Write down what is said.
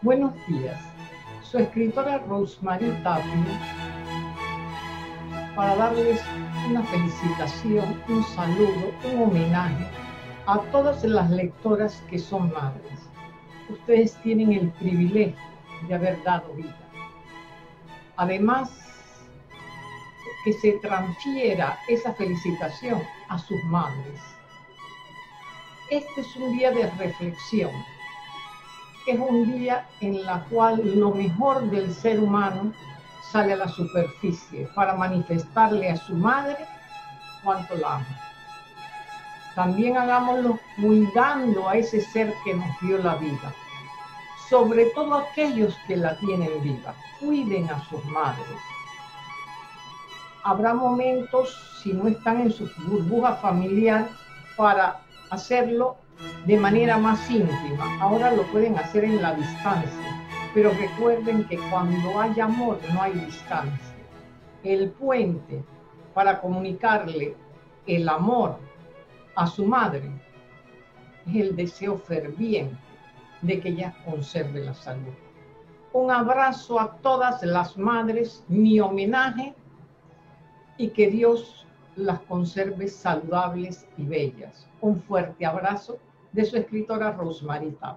Buenos días. Su escritora Rosemary Tapia para darles una felicitación, un saludo, un homenaje a todas las lectoras que son madres. Ustedes tienen el privilegio de haber dado vida. Además, que se transfiera esa felicitación a sus madres. Este es un día de reflexión, es un día en el cual lo mejor del ser humano sale a la superficie para manifestarle a su madre cuánto la ama. También hagámoslo cuidando a ese ser que nos dio la vida. Sobre todo aquellos que la tienen viva. Cuiden a sus madres. Habrá momentos, si no están en su burbuja familiar, para hacerlo de manera más íntima. Ahora lo pueden hacer en la distancia, pero recuerden que cuando hay amor no hay distancia. El puente para comunicarle el amor a su madre es el deseo ferviente de que ella conserve la salud. Un abrazo a todas las madres, mi homenaje y que Dios las conserve saludables y bellas. Un fuerte abrazo de su escritora Rosmarita.